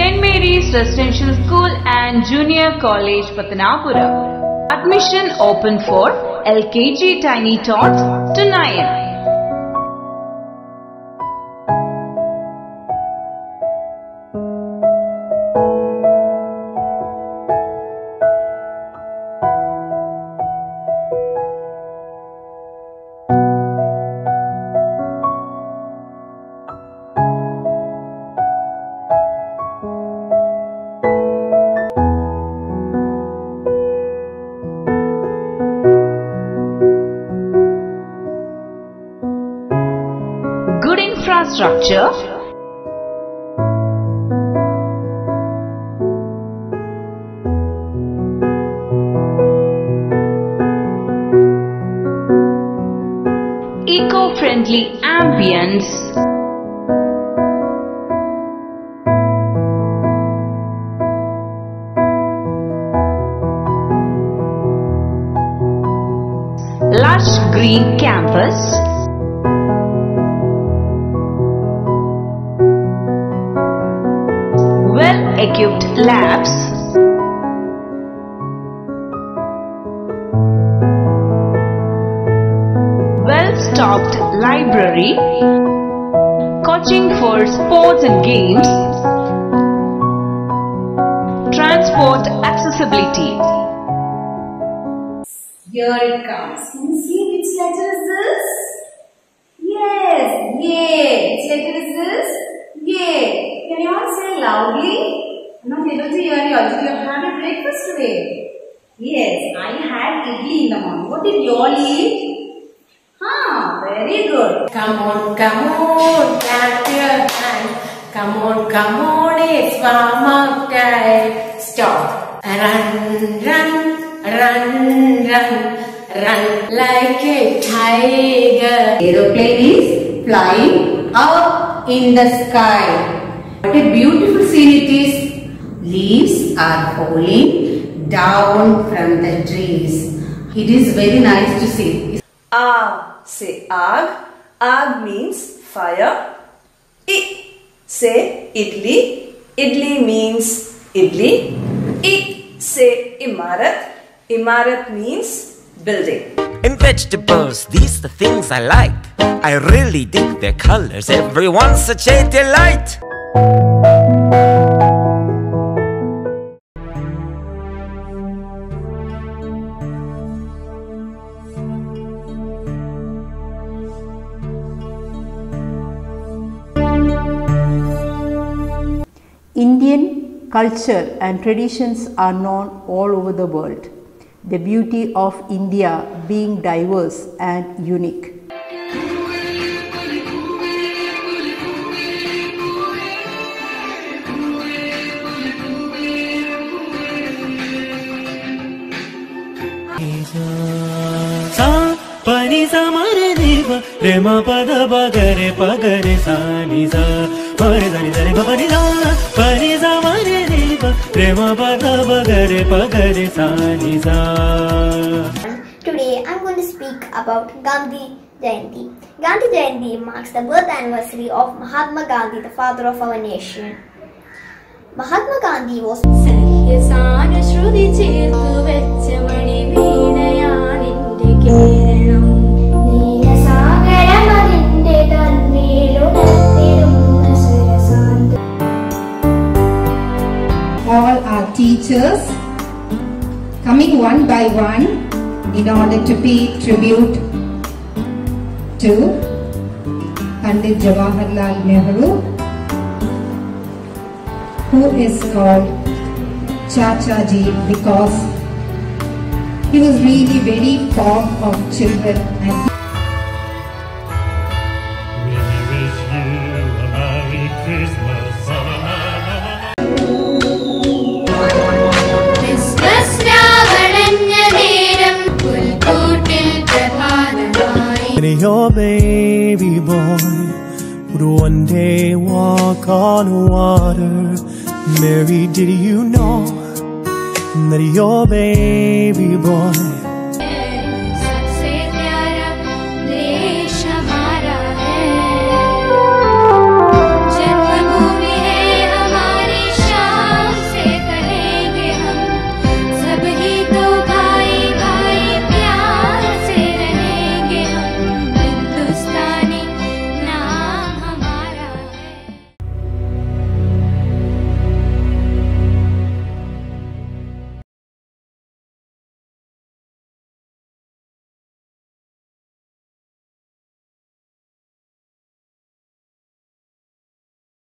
St. Mary's Residential School and Junior College, Patanapura. Admission open for LKG Tiny Tots to 9. Infrastructure. Eco-friendly ambience. Lush green campus. Well-equipped labs, well-stocked library, coaching for sports and games, transport accessibility. Here it comes. Can you see which letter is this? Yes, yay. Which letter is this? Yay. Can you all say loudly? I'm not able to hear you. Have a breakfast today? Yes, I had idli in the morning. What did you all eat? Huh, very good. Come on, come on, clap your hands. Come on, come on, eh, it's warm up time. Eh. Stop. Run, run, run, run, run like a tiger. Aeroplane is flying up in the sky. What a beautiful scene it is. Leaves are falling down from the trees. It is very nice to see. A say ag. Ag means fire. I say idli. Idli means idli. I say imarat. Imarat means building. In vegetables, these the things I like. I really dig their colors. Everyone's such a delight. Culture and traditions are known all over the world. The beauty of India being diverse and unique. Today I'm going to speak about Gandhi Jayanti. Gandhi Jayanti marks the birth anniversary of Mahatma Gandhi, the father of our nation. Mahatma Gandhi was സഹ്യസാനുശ്രുതി ചേർത്തു വെച്ച മണി വീണയാണിൻ്റെ coming one by one in order to pay tribute to Pandit Jawaharlal Nehru, who is called Chachaji because he was really very fond of children and Christmas. Your baby boy would one day walk on water. Mary, did you know that your baby boy